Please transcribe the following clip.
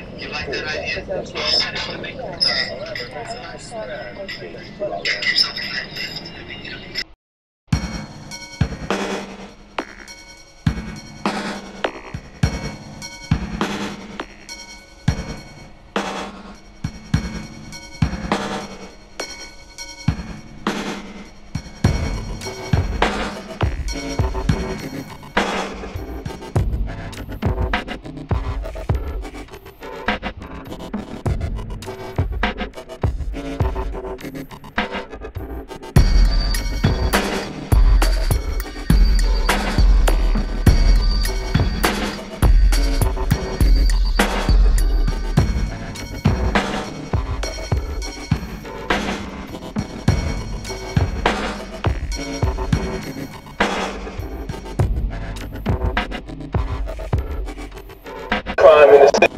like, you like that idea? Well, set out to make. Uh, give yourself a crime in the city.